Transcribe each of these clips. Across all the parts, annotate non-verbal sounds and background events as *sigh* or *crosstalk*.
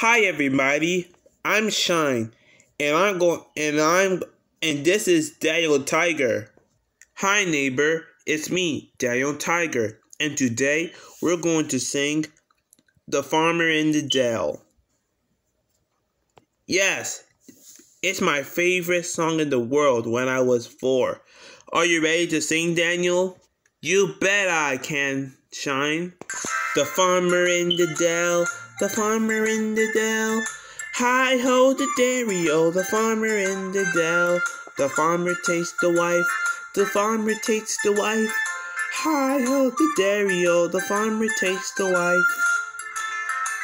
Hi everybody, I'm Shine, and I'm going and I'm and this is Daniel Tiger. Hi neighbor, it's me, Daniel Tiger, and today we're going to sing The Farmer in the Dell. Yes, it's my favorite song in the world when I was four. Are you ready to sing, Daniel? You bet I can, Shine. The farmer in the dell the farmer in the dell. Hi ho the dairy, oh the farmer in the dell. The farmer takes the wife, the farmer takes the wife. Hi ho the dairy, oh the farmer takes the wife.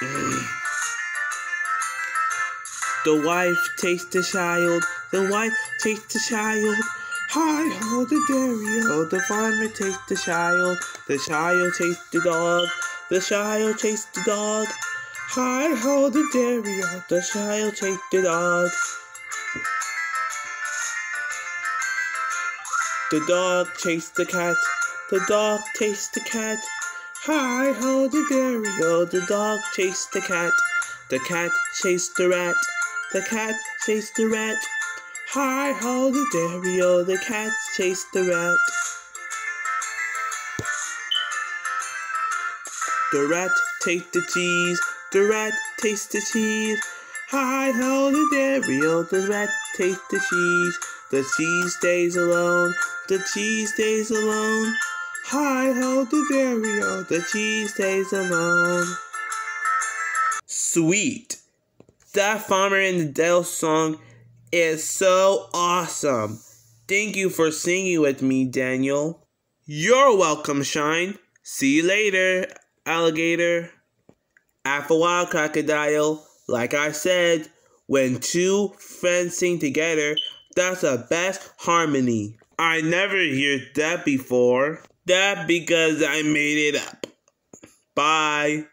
*clears throat* the wife takes the child, the wife takes the child. Hi ho the dairy, oh the farmer takes the child, the child takes the dog, the child chased the dog. Hi ho the dairy, oh, the child chased the dog. The dog chased the cat, the dog chased the cat. Hi ho the dairy, oh, the dog chased the cat. The cat chased the rat, the cat chased the rat. Hi ho the dairy, oh, the cat chased the rat. The rat take the cheese, the rat tastes the cheese. Hi ho the dairy, the rat tastes the cheese. The cheese stays alone, the cheese stays alone. Hi ho the dairy, oh the cheese stays alone. Sweet. That Farmer in the Dell song is so awesome. Thank you for singing with me, Daniel. You're welcome, Shine. See you later, alligator. After a crocodile, like I said, when two friends sing together, that's the best harmony. I never heard that before. That because I made it up. Bye.